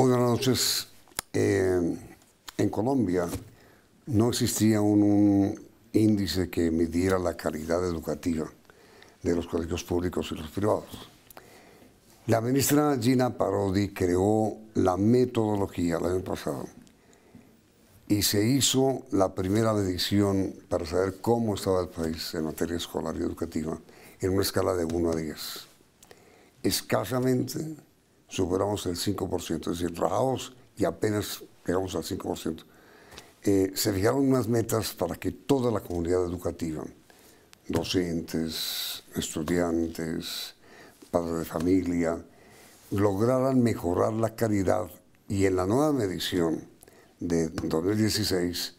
Buenas noches. Eh, en Colombia no existía un, índice que midiera la calidad educativa de los colegios públicos y los privados. La ministra Gina Parodi creó la metodología el año pasado y se hizo la primera medición para saber cómo estaba el país en materia escolar y educativa en una escala de 1 a 10. Escasamente superamos el 5%, es decir, rajados y apenas llegamos al 5%. Eh, se fijaron unas metas para que toda la comunidad educativa, docentes, estudiantes, padres de familia, lograran mejorar la calidad y en la nueva medición de 2016,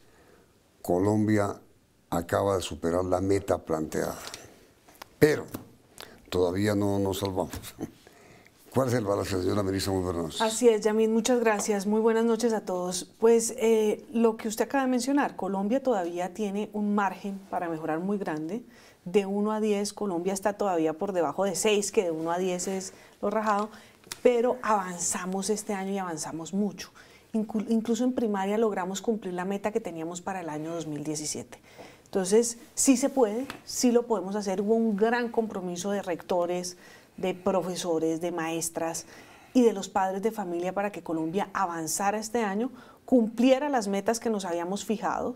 Colombia acaba de superar la meta planteada. Pero todavía no nos salvamos. ¿Cuál es el balance, señora ministra? Muy buenas noches. Así es, Yamín, muchas gracias. Muy buenas noches a todos. Pues eh, lo que usted acaba de mencionar, Colombia todavía tiene un margen para mejorar muy grande. De 1 a 10, Colombia está todavía por debajo de 6, que de 1 a 10 es lo rajado, pero avanzamos este año y avanzamos mucho. incluso en primaria logramos cumplir la meta que teníamos para el año 2017. Entonces, sí se puede, sí lo podemos hacer. Hubo un gran compromiso de rectores, de profesores, de maestras y de los padres de familia para que Colombia avanzara este año, cumpliera las metas que nos habíamos fijado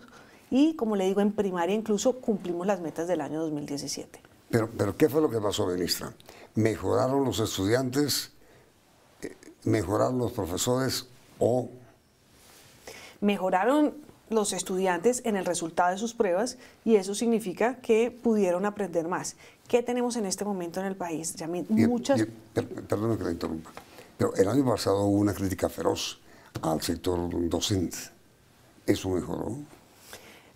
y, como le digo, en primaria incluso cumplimos las metas del año 2017. Pero, pero ¿qué fue lo que pasó, ministra? ¿Mejoraron los estudiantes? Eh, ¿Mejoraron los profesores o...? Mejoraron los estudiantes en el resultado de sus pruebas y eso significa que pudieron aprender más. ¿Qué tenemos en este momento en el país? Muchas... perdón que la interrumpa, pero el año pasado hubo una crítica feroz al sector docente. ¿Eso mejoró?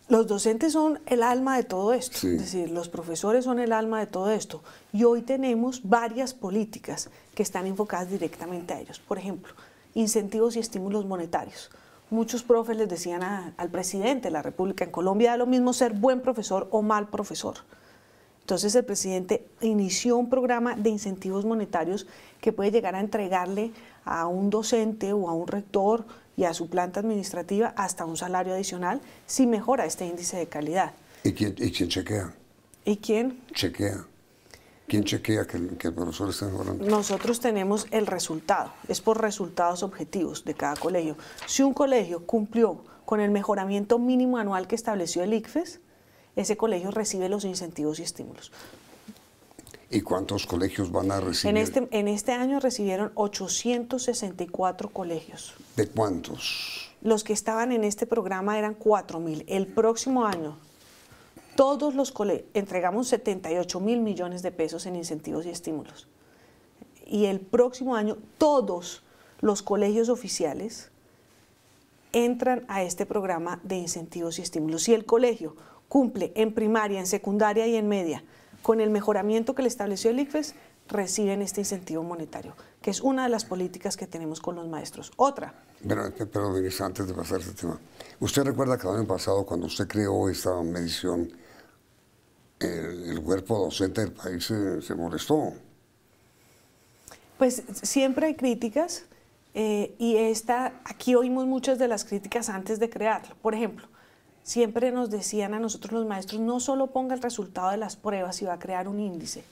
Los docentes son el alma de todo esto, es decir, los profesores son el alma de todo esto. Y hoy tenemos varias políticas que están enfocadas directamente a ellos. Por ejemplo, incentivos y estímulos monetarios muchos profes les decían al presidente de la República, en Colombia da lo mismo ser buen profesor o mal profesor. Entonces el presidente inició un programa de incentivos monetarios que puede llegar a entregarle a un docente o a un rector y a su planta administrativa hasta un salario adicional si mejora este índice de calidad. ¿Y quién, y quién chequea? ¿Y quién? Chequea. ¿Quién chequea que el, profesor está mejorando? Nosotros tenemos el resultado, es por resultados objetivos de cada colegio. Si un colegio cumplió con el mejoramiento mínimo anual que estableció el ICFES, ese colegio recibe los incentivos y estímulos. ¿Y cuántos colegios van a recibir? En este, en este año recibieron 864 colegios. ¿De cuántos? Los que estaban en este programa eran 4.000. El próximo año, todos los entregamos 78 mil millones de pesos en incentivos y estímulos. Y el próximo año todos los colegios oficiales entran a este programa de incentivos y estímulos. Si el colegio cumple en primaria, en secundaria y en media con el mejoramiento que le estableció el ICFES, reciben este incentivo monetario, que es una de las políticas que tenemos con los maestros. Otra. Pero, pero antes de pasar este tema, ¿usted recuerda que el año pasado, cuando usted creó esta medición, el, cuerpo docente del país se, molestó. Pues siempre hay críticas eh, y esta, aquí oímos muchas de las críticas antes de crearlo. Por ejemplo, siempre nos decían a nosotros los maestros, no solo ponga el resultado de las pruebas y va a crear un índice,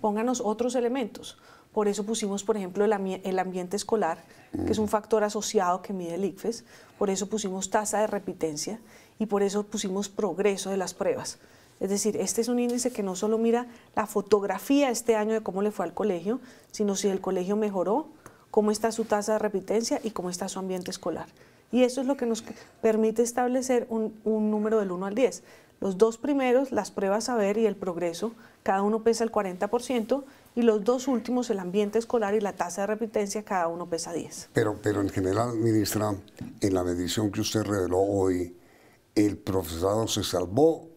pónganos otros elementos. Por eso pusimos, por ejemplo, el, ambiente escolar, que es un factor asociado que mide el ICFES, por eso pusimos tasa de repitencia y por eso pusimos progreso de las pruebas. Es decir, este es un índice que no solo mira la fotografía este año de cómo le fue al colegio, sino si el colegio mejoró, cómo está su tasa de repitencia y cómo está su ambiente escolar. Y eso es lo que nos permite establecer un, número del 1 al 10. Los dos primeros, las pruebas saber y el progreso, cada uno pesa el 40%, y los dos últimos, el ambiente escolar y la tasa de repitencia, cada uno pesa 10. Pero, pero en general, ministra, en la medición que usted reveló hoy, ¿el profesorado se salvó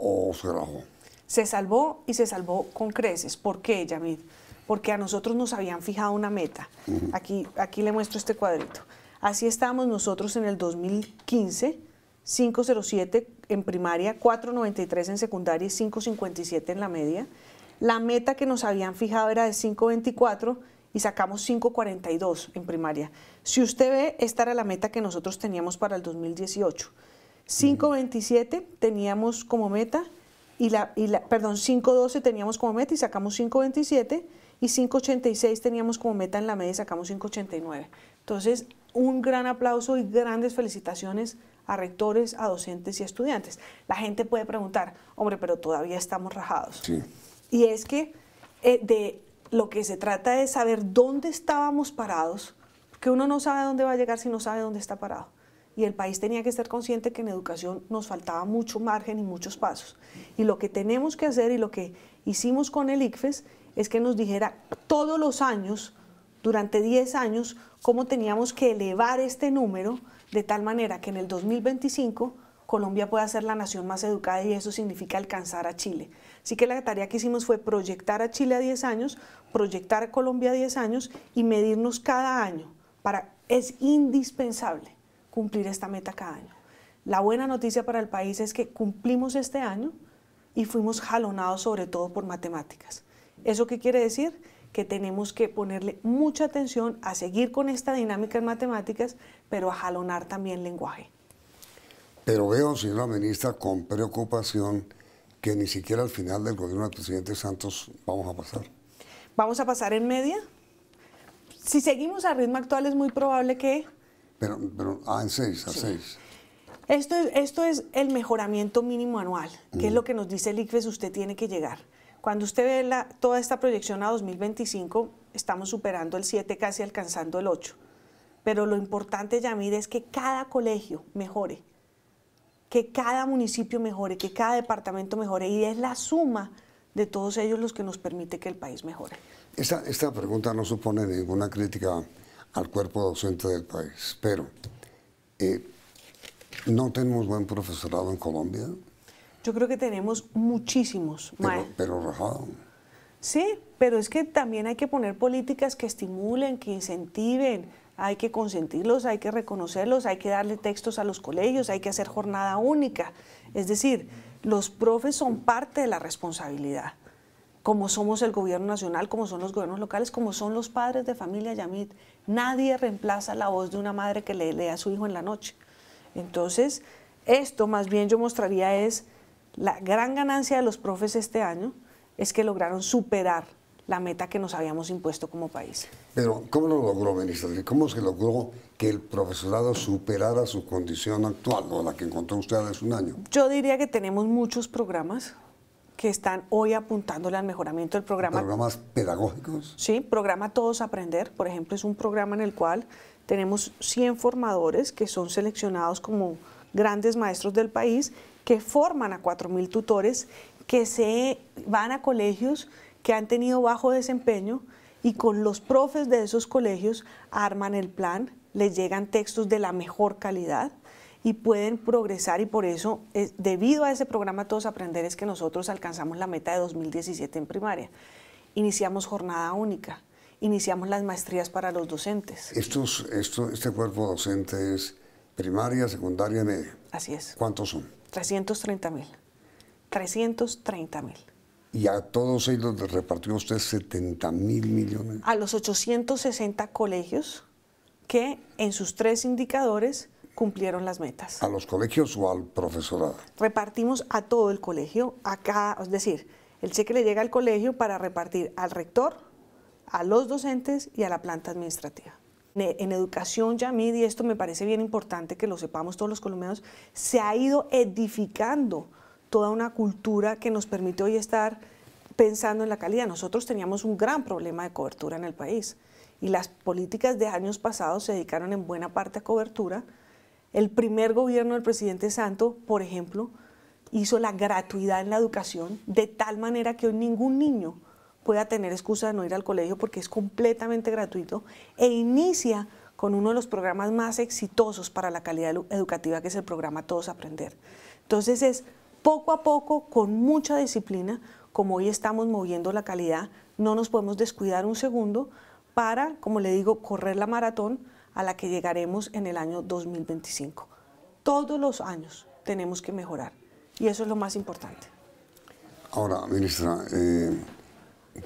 o se rajó? Se salvó y se salvó con creces. ¿Por qué, Yamid? Porque a nosotros nos habían fijado una meta. aquí, aquí le muestro este cuadrito. Así estábamos nosotros en el 2015, 507 en primaria, 493 en secundaria y 557 en la media. La meta que nos habían fijado era de 524 y sacamos 5.42 en primaria. Si usted ve, esta era la meta que nosotros teníamos para el 2018. 5.27 teníamos como meta y la, y la perdón, 5.12 teníamos como meta y sacamos 5.27 y 5.86 teníamos como meta en la media y sacamos 5.89. Entonces, un gran aplauso y grandes felicitaciones a rectores, a docentes y a estudiantes. La gente puede preguntar, hombre, pero todavía estamos rajados. Y es que eh, de lo que se trata es saber dónde estábamos parados, porque uno no sabe dónde va a llegar si no sabe dónde está parado. Y el país tenía que estar consciente que en educación nos faltaba mucho margen y muchos pasos. Y lo que tenemos que hacer y lo que hicimos con el ICFES es que nos dijera todos los años, durante 10 años, cómo teníamos que elevar este número de tal manera que en el 2025 Colombia pueda ser la nación más educada y eso significa alcanzar a Chile. Así que la tarea que hicimos fue proyectar a Chile a 10 años, proyectar a Colombia a 10 años y medirnos cada año. Para, es indispensable cumplir esta meta cada año. La buena noticia para el país es que cumplimos este año y fuimos jalonados sobre todo por matemáticas. ¿Eso qué quiere decir? que tenemos que ponerle mucha atención a seguir con esta dinámica en matemáticas, pero a jalonar también lenguaje. Pero veo, señora ministra, con preocupación que ni siquiera al final del gobierno del presidente Santos vamos a pasar. ¿Vamos a pasar en media? Si seguimos al ritmo actual es muy probable que... Pero, pero ah, en seis, a seis. Esto es, esto es el mejoramiento mínimo anual, que es lo que nos dice el ICFES, usted tiene que llegar. Cuando usted ve la, toda esta proyección a 2025, estamos superando el 7, casi alcanzando el 8. Pero lo importante, Yamid, es que cada colegio mejore que cada municipio mejore, que cada departamento mejore y es la suma de todos ellos los que nos permite que el país mejore. Esta, esta pregunta no supone ninguna crítica al cuerpo docente del país, pero eh, ¿no tenemos buen profesorado en Colombia? Yo creo que tenemos muchísimos. Pero, pero rajado. Sí, pero es que también hay que poner políticas que estimulen, que incentiven, hay que consentirlos, hay que reconocerlos, hay que darle textos a los colegios, hay que hacer jornada única. Es decir, los profes son parte de la responsabilidad, como somos el gobierno nacional, como son los gobiernos locales, como son los padres de familia Yamit. Nadie reemplaza la voz de una madre que le lee a su hijo en la noche. Entonces, esto más bien yo mostraría es la gran ganancia de los profes este año es que lograron superar la meta que nos habíamos impuesto como país. Pero, ¿cómo lo logró, ministra? ¿Cómo se logró que el profesorado superara su condición actual, o la que encontró usted hace un año? Yo diría que tenemos muchos programas que están hoy apuntándole al mejoramiento del programa. ¿Programas pedagógicos? Sí, programa Todos Aprender, por ejemplo, es un programa en el cual tenemos 100 formadores que son seleccionados como grandes maestros del país, que forman a 4.000 tutores, que se van a colegios que han tenido bajo desempeño y con los profes de esos colegios arman el plan, les llegan textos de la mejor calidad y pueden progresar y por eso, debido a ese programa Todos Aprender, es que nosotros alcanzamos la meta de 2017 en primaria. Iniciamos jornada única, iniciamos las maestrías para los docentes. Estos, esto, este cuerpo docente es primaria, secundaria y media. Así es. ¿Cuántos son? 330 mil. 330 mil. Y a todos ellos les repartió usted 70 mil millones. A los 860 colegios que en sus tres indicadores cumplieron las metas. ¿A los colegios o al profesorado? Repartimos a todo el colegio, acá, es decir, el cheque le llega al colegio para repartir al rector, a los docentes y a la planta administrativa. En educación, Yamid, y esto me parece bien importante que lo sepamos todos los colombianos, se ha ido edificando toda una cultura que nos permite hoy estar pensando en la calidad. Nosotros teníamos un gran problema de cobertura en el país y las políticas de años pasados se dedicaron en buena parte a cobertura. El primer gobierno del presidente Santo, por ejemplo, hizo la gratuidad en la educación de tal manera que hoy ningún niño pueda tener excusa de no ir al colegio porque es completamente gratuito e inicia con uno de los programas más exitosos para la calidad educativa, que es el programa Todos Aprender. Entonces es poco a poco, con mucha disciplina, como hoy estamos moviendo la calidad, no nos podemos descuidar un segundo para, como le digo, correr la maratón a la que llegaremos en el año 2025. Todos los años tenemos que mejorar y eso es lo más importante. Ahora, ministra, eh,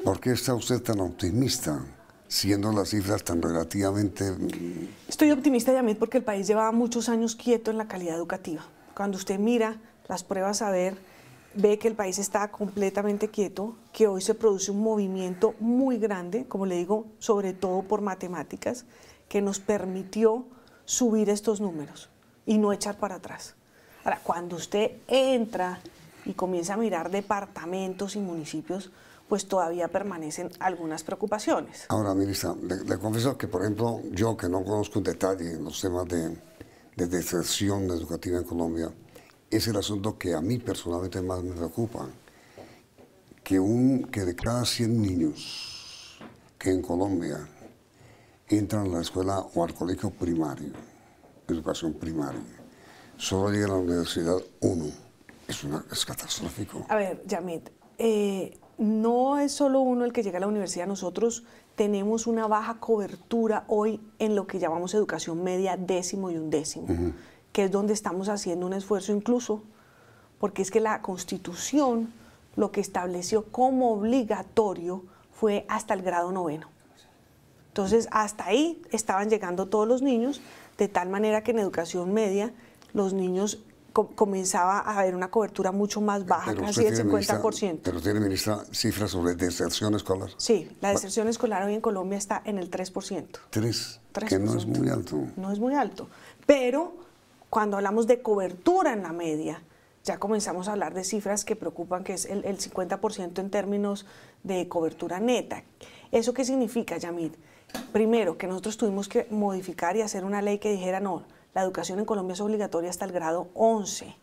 ¿por qué está usted tan optimista siendo las cifras tan relativamente... mm, Estoy optimista, Yamit, porque el país llevaba muchos años quieto en la calidad educativa. Cuando usted mira las pruebas a ver, ve que el país está completamente quieto, que hoy se produce un movimiento muy grande, como le digo, sobre todo por matemáticas, que nos permitió subir estos números y no echar para atrás. Ahora, cuando usted entra y comienza a mirar departamentos y municipios, pues todavía permanecen algunas preocupaciones. Ahora, ministra, le, le confieso que, por ejemplo, yo que no conozco en detalle los temas de, de deserción educativa en Colombia, es el asunto que a mí personalmente más me preocupa. Que, un, que de cada 100 niños que en Colombia entran a la escuela o al colegio primario, educación primaria, solo llega a la universidad uno. Es, una, es catastrófico. A ver, Yamit, eh, no es solo uno el que llega a la universidad, nosotros tenemos una baja cobertura hoy en lo que llamamos educación media décimo y undécimo, que es donde estamos haciendo un esfuerzo incluso, porque es que la constitución lo que estableció como obligatorio fue hasta el grado noveno. Entonces, hasta ahí estaban llegando todos los niños, de tal manera que en educación media los niños co- comenzaba a haber una cobertura mucho más baja, Pero casi del tiene, ministra, 50%. pero tiene, ministra, cifras sobre deserción escolar. Sí, la deserción escolar hoy en Colombia está en el 3%. Tres, que no es 3%. muy alto. No es muy alto. Pero cuando hablamos de cobertura en la media, ya comenzamos a hablar de cifras que preocupan, que es el, el 50% en términos de cobertura neta. ¿Eso qué significa, Yamid? Primero, que nosotros tuvimos que modificar y hacer una ley que dijera, no, la educación en Colombia es obligatoria hasta el grado 11.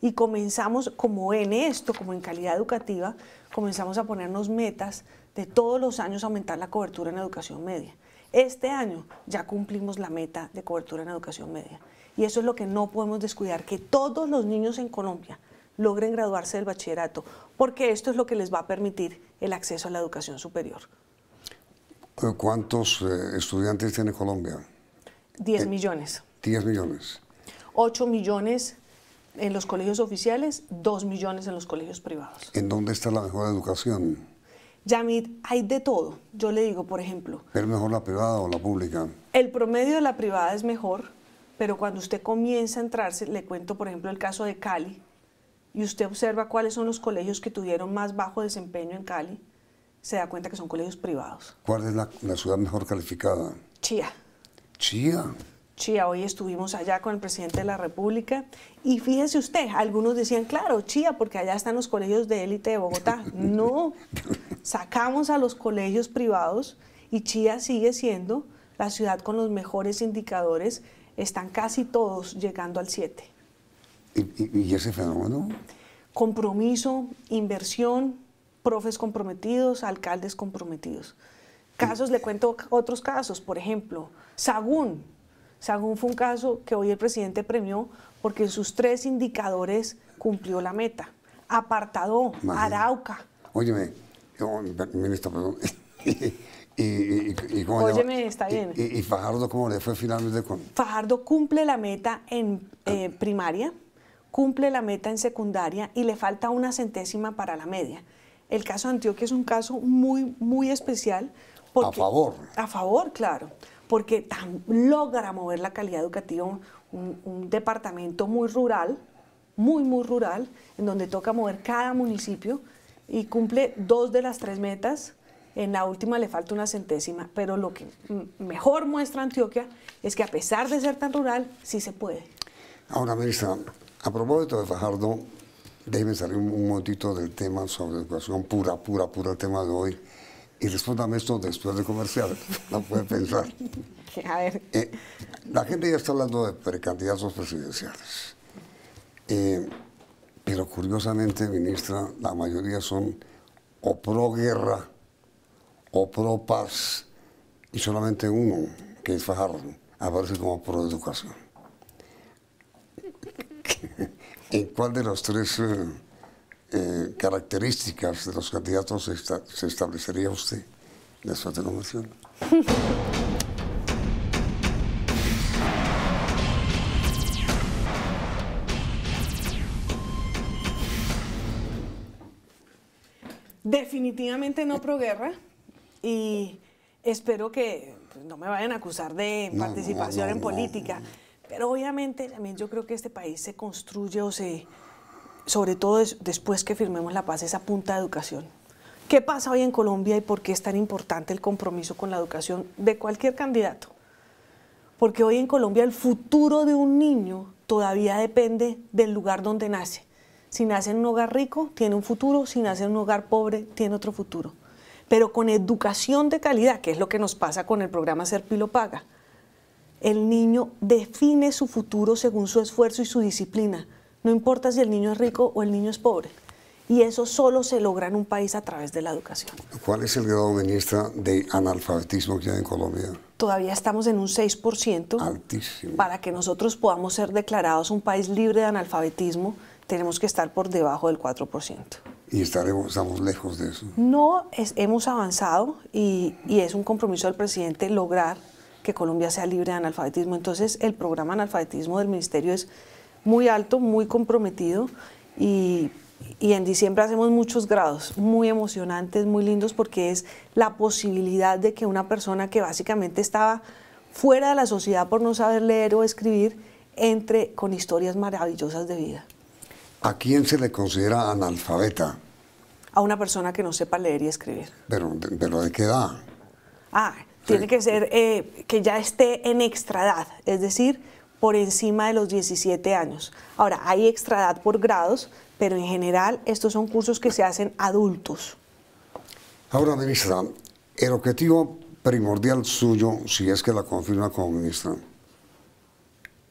Y comenzamos, como en esto, como en calidad educativa, comenzamos a ponernos metas de todos los años aumentar la cobertura en educación media. Este año ya cumplimos la meta de cobertura en educación media. Y eso es lo que no podemos descuidar, que todos los niños en Colombia logren graduarse del bachillerato, porque esto es lo que les va a permitir el acceso a la educación superior. Eh, ¿Cuántos eh, estudiantes tiene Colombia? 10 millones. 10 millones. 8 millones en los colegios oficiales, 2 millones en los colegios privados. ¿En dónde está la mejor educación? Yamid, hay de todo. Yo le digo, por ejemplo, ¿Es mejor la privada o la pública? el promedio de la privada es mejor, pero cuando usted comienza a entrarse, le cuento, por ejemplo, el caso de Cali, y usted observa cuáles son los colegios que tuvieron más bajo desempeño en Cali, se da cuenta que son colegios privados. ¿Cuál es la, la ciudad mejor calificada? Chía. Chía. Chía, hoy estuvimos allá con el presidente de la República y fíjese usted, algunos decían, claro, Chía, porque allá están los colegios de élite de Bogotá. No, sacamos a los colegios privados y Chía sigue siendo la ciudad con los mejores indicadores, están casi todos llegando al 7. ¿Y, y- y ese fenómeno? Compromiso, inversión, profes comprometidos, alcaldes comprometidos. Casos, le cuento otros casos, por ejemplo, Sagún. Sagún fue un caso que hoy el presidente premió porque en sus tres indicadores cumplió la meta. Imagínate. Arauca. Óyeme, oh, ministro, perdón. y, y- cómo? Óyeme, está bien. Y, Fajardo, ¿cómo le fue finalmente con...? Fajardo cumple la meta en eh, primaria, cumple la meta en secundaria y le falta una centésima para la media. El caso de Antioquia es un caso muy, muy especial. A favor. A favor, claro, porque tan- logra mover la calidad educativa, un, un- un departamento muy rural, muy, muy rural, en donde toca mover cada municipio y cumple dos de las tres metas. En la última le falta una centésima, pero lo que mejor muestra Antioquia es que a pesar de ser tan rural, sí se puede. Ahora, ministra, a propósito de Fajardo, déjeme salir un, momentito del tema sobre educación pura, pura, pura, el tema de hoy. Y respóndame esto después de comercial. No puede pensar. A ver, Eh, la gente ya está hablando de precandidatos presidenciales. Eh, pero curiosamente, ministra, la mayoría son o pro guerra o pro paz y solamente uno, que es Fajardo, aparece como pro educación. ¿En cuál de las tres eh, eh, características de los candidatos se, esta- se establecería usted de convención? definitivamente no pro guerra y Espero que pues, no me vayan a acusar de No, participación no, en política. Pero obviamente también yo creo que este país se construye o se, sobre todo des- después que firmemos la paz, esa punta de educación. ¿Qué pasa hoy en Colombia y por qué es tan importante el compromiso con la educación de cualquier candidato? Porque hoy en Colombia el futuro de un niño todavía depende del lugar donde nace. Si nace en un hogar rico, tiene un futuro, si nace en un hogar pobre, tiene otro futuro. Pero con educación de calidad, que es lo que nos pasa con el programa Serpilo Paga, el niño define su futuro según su esfuerzo y su disciplina. No importa si el niño es rico o el niño es pobre. Y eso solo se logra en un país a través de la educación. ¿Cuál es el grado, ministra, de analfabetismo que hay en Colombia? Todavía estamos en un 6%. Altísimo. Para que nosotros podamos ser declarados un país libre de analfabetismo, tenemos que estar por debajo del 4%. Y estaremos, estamos lejos de eso. No es- hemos avanzado y, y es un compromiso del presidente lograr que Colombia sea libre de analfabetismo. Entonces, el programa de analfabetismo del ministerio es muy alto, muy comprometido y, y en diciembre hacemos muchos grados muy emocionantes, muy lindos, porque es la posibilidad de que una persona que básicamente estaba fuera de la sociedad por no saber leer o escribir entre con historias maravillosas de vida. ¿A quién se le considera analfabeta? A una persona que no sepa leer y escribir. ¿Pero de, pero de qué edad? Ah, tiene que ser eh, que ya esté en extraedad, es decir, por encima de los 17 años. Ahora, hay extraedad por grados, pero en general estos son cursos que se hacen adultos. Ahora, ministra, el objetivo primordial suyo, si es que la confirma como ministra,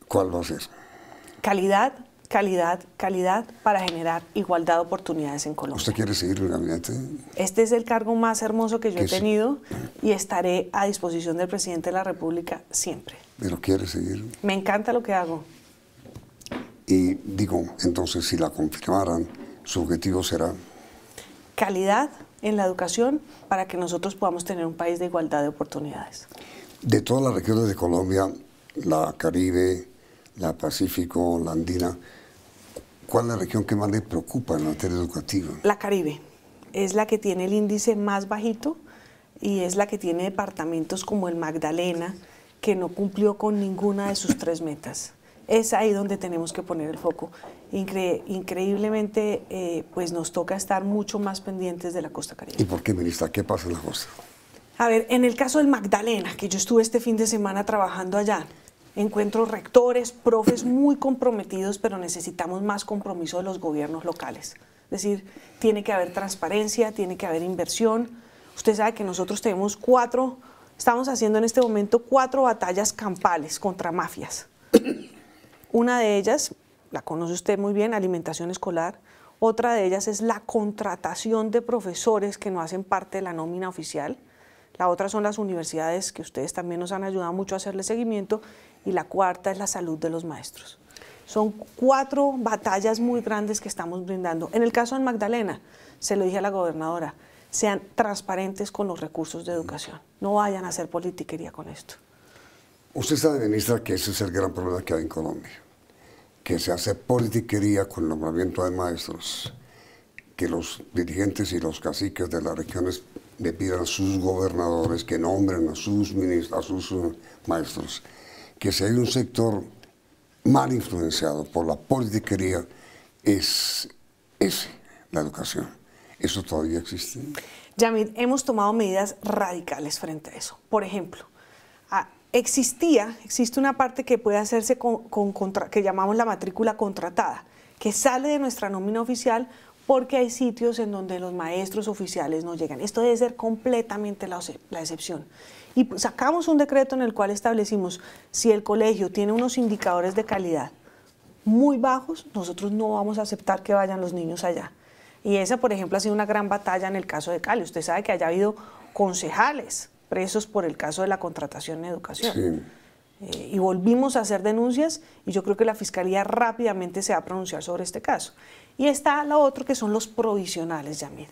¿cuál va a ser? Calidad, calidad, calidad para generar igualdad de oportunidades en Colombia. ¿Usted quiere seguir el gabinete? Este es el cargo más hermoso que yo Que he sí. tenido y estaré a disposición del presidente de la República siempre. ¿Pero quiere seguir? Me encanta lo que hago. Y digo, entonces, si la confirmaran, su objetivo será Calidad en la educación para que nosotros podamos tener un país de igualdad de oportunidades. De todas las regiones de Colombia, la Caribe, la Pacífico, la Andina, ¿cuál es la región que más le preocupa en materia educativa? La Caribe es la que tiene el índice más bajito y es la que tiene departamentos como el Magdalena, que no cumplió con ninguna de sus tres metas. Es ahí donde tenemos que poner el foco. Incre- increíblemente, eh, pues nos toca estar mucho más pendientes de la costa ¿Y caribe. por qué, ministra? ¿Qué pasa en la costa? A ver, en el caso del Magdalena, que yo estuve este fin de semana trabajando allá, encuentro rectores, profes muy comprometidos, pero necesitamos más compromiso de los gobiernos locales. Es decir, tiene que haber transparencia, tiene que haber inversión. Usted sabe que nosotros tenemos cuatro, estamos haciendo en este momento cuatro batallas campales contra mafias. Una de ellas, la conoce usted muy bien, alimentación escolar. Otra de ellas es la contratación de profesores que no hacen parte de la nómina oficial. La otra son las universidades, que ustedes también nos han ayudado mucho a hacerle seguimiento. Y la cuarta es la salud de los maestros. Son cuatro batallas muy grandes que estamos brindando. En el caso de Magdalena, se lo dije a la gobernadora, sean transparentes con los recursos de educación. No vayan a hacer politiquería con esto. Usted sabe, ministra, que ese es el gran problema que hay en Colombia, que se hace politiquería con el nombramiento de maestros, que los dirigentes y los caciques de las regiones le pidan a sus gobernadores que nombren a sus, ministros, a sus uh, maestros, que si hay un sector mal influenciado por la politiquería, es ese, la educación. ¿Eso todavía existe? Yamid, hemos tomado medidas radicales frente a eso. Por ejemplo, existía, existe una parte que puede hacerse con, con contra- que llamamos la matrícula contratada, que sale de nuestra nómina oficial porque hay sitios en donde los maestros oficiales no llegan. Esto debe ser completamente la excepción. Y sacamos un decreto en el cual establecimos si el colegio tiene unos indicadores de calidad muy bajos, nosotros no vamos a aceptar que vayan los niños allá. Y esa, por ejemplo, ha sido una gran batalla en el caso de Cali. Usted sabe que haya habido concejales presos por el caso de la contratación en educación. Sí. Eh, y volvimos a hacer denuncias y yo creo que la Fiscalía rápidamente se va a pronunciar sobre este caso. Y está lo otro que son los provisionales, Yamid,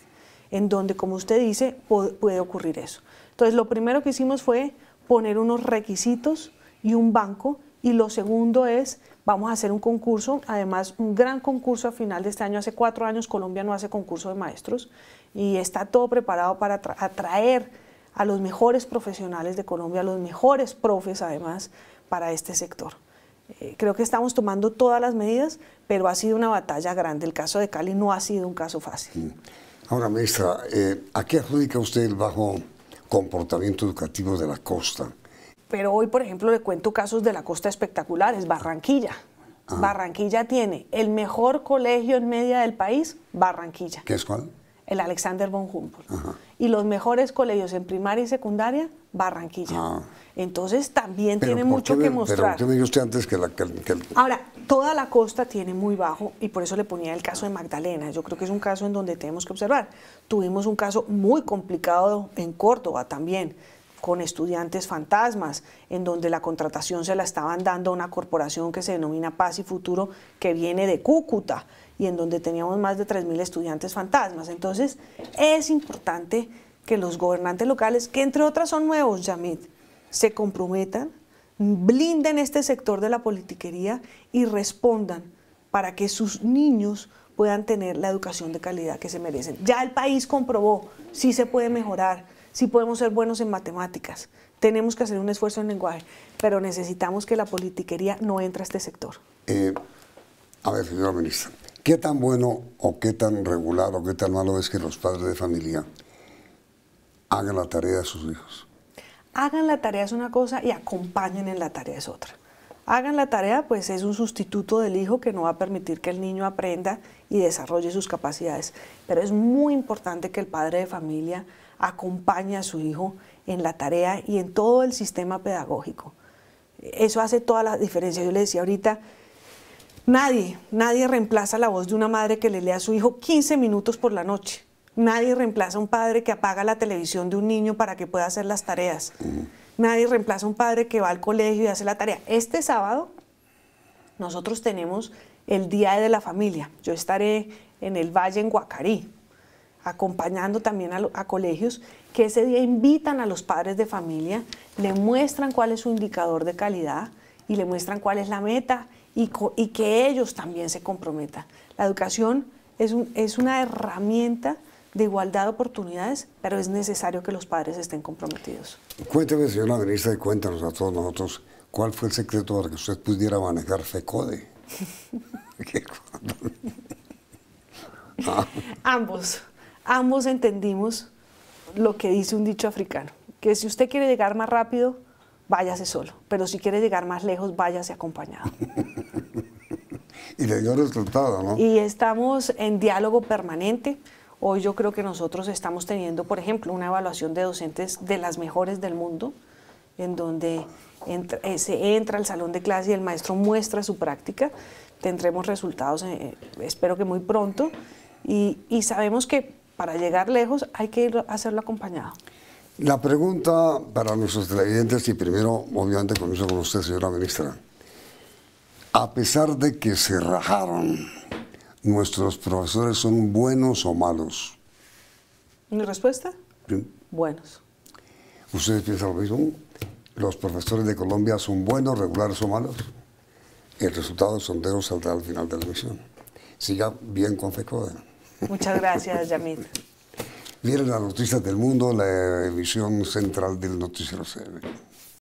en donde, como usted dice, pu- puede ocurrir eso. Entonces, lo primero que hicimos fue poner unos requisitos y un banco y lo segundo es, vamos a hacer un concurso, además un gran concurso a final de este año. Hace cuatro años Colombia no hace concurso de maestros y está todo preparado para atra- atraer a los mejores profesionales de Colombia, a los mejores profes además para este sector. Eh, creo que estamos tomando todas las medidas, pero ha sido una batalla grande. El caso de Cali no ha sido un caso fácil. Mm. Ahora, maestra, eh, ¿a qué adjudica usted el bajo comportamiento educativo de la costa? Pero hoy, por ejemplo, le cuento casos de la costa espectaculares. Barranquilla. Ah. Barranquilla tiene el mejor colegio en media del país, Barranquilla. ¿Qué es cuál? El Alexander von Humboldt. Y los mejores colegios en primaria y secundaria, Barranquilla. Ah. Entonces también tiene mucho que mostrar. Pero me usted antes que, la, que, Ahora, toda la costa tiene muy bajo y por eso le ponía el caso de Magdalena. Yo creo que es un caso en donde tenemos que observar. Tuvimos un caso muy complicado en Córdoba también con estudiantes fantasmas, en donde la contratación se la estaban dando a una corporación que se denomina Paz y Futuro, que viene de Cúcuta, y en donde teníamos más de 3.000 estudiantes fantasmas. Entonces, es importante que los gobernantes locales, que entre otras son nuevos, Yamit, se comprometan, blinden este sector de la politiquería y respondan para que sus niños puedan tener la educación de calidad que se merecen. Ya el país comprobó si se puede mejorar, si podemos ser buenos en matemáticas. Tenemos que hacer un esfuerzo en lenguaje, pero necesitamos que la politiquería no entre a este sector. Eh, a ver, señora ministra, ¿qué tan bueno o qué tan regular o qué tan malo es que los padres de familia hagan la tarea de sus hijos? hagan la tarea es una cosa y acompañen en la tarea es otra. Hagan la tarea, pues es un sustituto del hijo que no va a permitir que el niño aprenda y desarrolle sus capacidades. Pero es muy importante que el padre de familia acompañe a su hijo en la tarea y en todo el sistema pedagógico. Eso hace toda la diferencia. Yo le decía ahorita, nadie, nadie reemplaza la voz de una madre que le lea a su hijo 15 minutos por la noche. Nadie reemplaza a un padre que apaga la televisión de un niño para que pueda hacer las tareas. Nadie reemplaza a un padre que va al colegio y hace la tarea. Este sábado nosotros tenemos el Día de la Familia. Yo estaré en el Valle, en Guacarí, acompañando también a, colegios que ese día invitan a los padres de familia, le muestran cuál es su indicador de calidad y le muestran cuál es la meta y, que ellos también se comprometan. La educación es, es una herramienta de igualdad de oportunidades, pero es necesario que los padres estén comprometidos. Cuénteme, señora ministra, y cuéntanos a todos nosotros, ¿cuál fue el secreto para que usted pudiera manejar FECODE? Ambos, ambos entendimos lo que dice un dicho africano, que si usted quiere llegar más rápido, váyase solo, pero si quiere llegar más lejos, váyase acompañado. y le dio resultado, ¿no? Y estamos en diálogo permanente. Hoy yo creo que nosotros estamos teniendo, por ejemplo, una evaluación de docentes de las mejores del mundo, en donde eh, se entra al salón de clase y el maestro muestra su práctica. Tendremos resultados, eh, espero que muy pronto, y, sabemos que para llegar lejos hay que hacerlo acompañado. La pregunta para nuestros televidentes, y primero, obviamente, comienzo con usted, señora ministra. A pesar de que se rajaron ¿Nuestros profesores son buenos o malos? ¿Mi respuesta? Buenos. ¿Ustedes piensan lo mismo? ¿Los profesores de Colombia son buenos, regulares o malos? El resultado del sondeo saldrá al final de la emisión. Siga bien con FECODE. Muchas gracias, Yamit. Vienen las noticias del mundo, la emisión central del Noticiero CB.